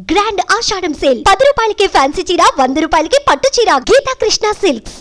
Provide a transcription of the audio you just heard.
Grand ఆషాఢం sale పది రూపాయలకి fancy చీర వంద రూపాయలకి పట్టు చీర. గీతా కృష్ణ సిల్క్స్